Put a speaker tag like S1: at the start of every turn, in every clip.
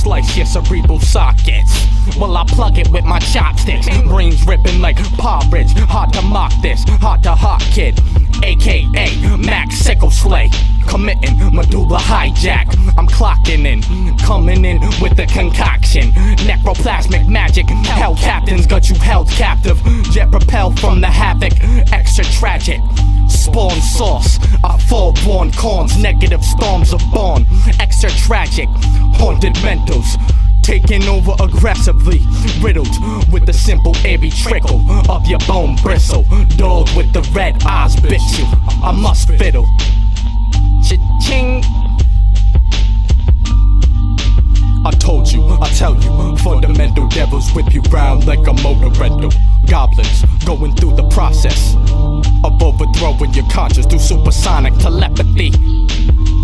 S1: cerebral sockets. Well, I plug it with my chopsticks. Brains ripping like porridge. Hard to mock this, hard to hawk kid. AKA Max Sickle Slay. Committing medulla hijack. I'm clocking in, coming in with the concoction. Necroplasmic magic. Hell captains got you held captive. Jet propelled from the havoc. Extra tragic. Spawn sauce. A full-born corns. Negative storms are born. Extra tragic. Haunted mentals taking over aggressively, riddled with the simple airy trickle of your bone bristle. Dog with the red eyes, bitch you. I must fiddle. Cha-ching. I told you, I tell you, fundamental devils whip you round like a motor rental. Goblins going through the process of overthrowing your conscience through supersonic telepathy.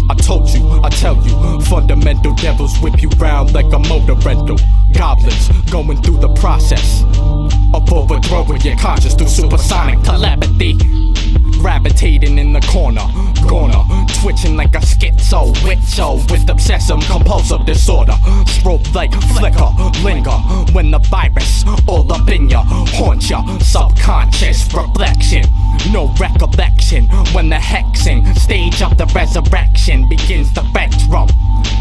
S1: I told you, I tell you, fundamental devils whip you round like a motor rental. Goblins going through the process of overthrowing your conscience through supersonic telepathy. Gravitating corner, corner, twitching like a schizo, witcho with obsessive compulsive disorder. Strobe like flicker, linger when the virus all up in ya, haunt ya, subconscious reflection. No recollection when the hexing stage of the resurrection begins the spectrum.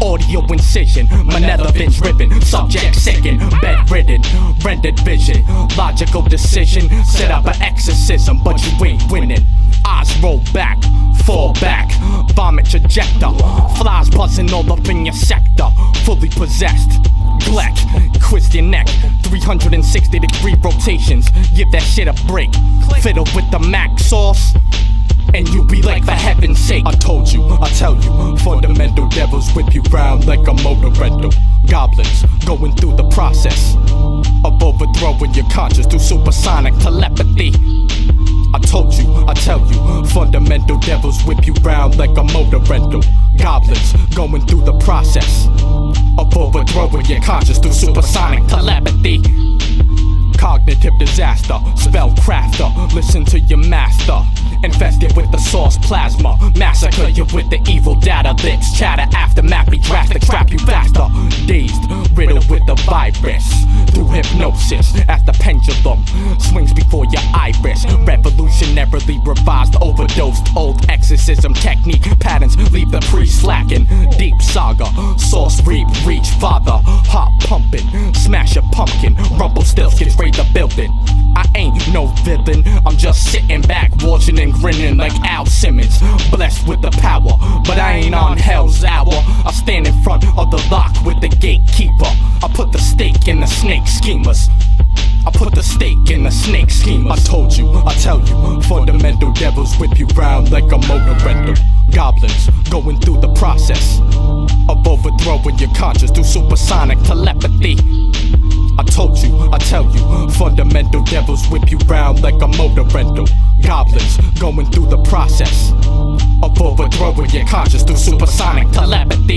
S1: Audio incision, my nether been driven, subject sickened, bedridden, rendered vision, logical decision, set up an exorcism, but you ain't winning. Eyes roll back, fall back, vomit trajector, flies buzzing all up in your sector, fully possessed. Black, twist your neck, 360 degree rotations, give that shit a break. Fiddle with the Mac sauce. And you be like, for heaven's sake. I told you, I tell you, fundamental devils whip you round like a motor rental. Goblins going through the process of overthrowing your conscience through supersonic telepathy. I told you, I tell you, fundamental devils whip you round like a motor rental. Goblins going through the process of overthrowing your conscience through supersonic telepathy. Cognitive disaster, spell crafter, listen to your master. Infested with the source plasma, massacre you with the evil data Licks Chatter aftermath, redraft to trap you faster. Dazed, riddled with the virus. Through hypnosis, as the pendulum swings before your iris. Revolutionarily revised, overdosed. Old exorcism technique patterns leave the priest slacking. Deep saga, source reap, reach, father. Heart pumping, smash a pumpkin. Rumble still gets raid the building. I ain't no villain, I'm just sitting back, watching and grinning like Al Simmons. Blessed with the power, but I ain't on hell's hour. I stand in front of the lock with the gatekeeper. I put the stake in the snake schemers. I put the stake in the snake scheme. I told you, I tell you, fundamental devils whip you round like a motor rental. Goblins going through the process overthrowing your conscience through supersonic telepathy. I told you, I tell you, fundamental devils whip you round like a motor rental. Goblins going through the process of overthrowing your conscience through supersonic telepathy.